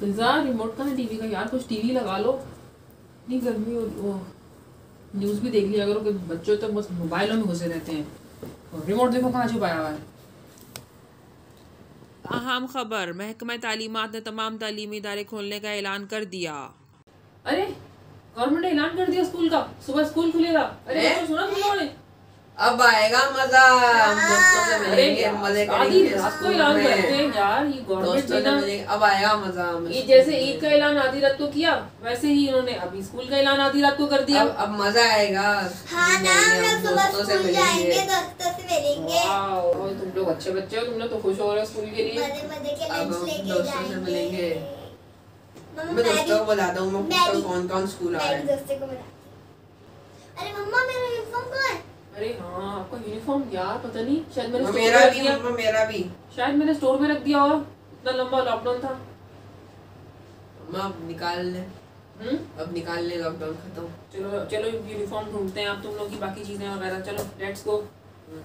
फिजा remote कहाँ है TV का यार कुछ टीवी लगा लो। इतनी गर्मी हो वो न्यूज़ भी देख लिया करो कि बच्चों तो बस मोबाइलों में घुसे रहते हैं। और रिमोट देखो कहाँ छुपाया हुआ है। अहम खबर महकमा तालीमत ने तमाम तालीमी इदारे खोलने का ऐलान कर दिया। अरे गवर्नमेंट ने ऐलान कर दिया स्कूल का। सुबह स्कूल खुलेगा। अरे सुना। अब आएगा मज़ा। हम दोस्तों से मिलेंगे मज़े करेंगे। रात को ऐलान करते हैं यार ये गवर्नमेंट ने से ना मिलेंगे। अब आएगा मज़ा ये जैसे ईद का ऐलान आधी रात को किया वैसे ही इन्होंने अभी स्कूल का ऐलान आधी रात को कर दिया। अब अब मज़ा आएगा। हाँ ना हम लोग दोस्तों से मिलेंगे। दोस्तों से मिलेंगे। तुम लोग अच्छे बच्चे हो तुम लोग तो खुश हो रहे हो स्कूल के लिए। मज़े मज़े के अब हम दोस्तों से मिलेंगे। मैं दोस्तों को मैं बताता हूँ कौन कौन स्कूल आ मैं रहा है? को अरे मम्मा मेरा यूनिफॉर्म आपका यूनिफॉर्म यार पता नहीं शायद मैंने स्टोर मेरा भी मेरा भी। शायद मैंने स्टोर में रख दिया और इतना लंबा लॉकडाउन था। मैं अब निकाल ले। हम्म? अब निकाल ले लॉकडाउन खत्म। चलो चलो यूनिफॉर्म ढूंढते हैं आप तुम लोग की बाकी चीज़ें वगैरह। चलो लेट्स गो हम्म।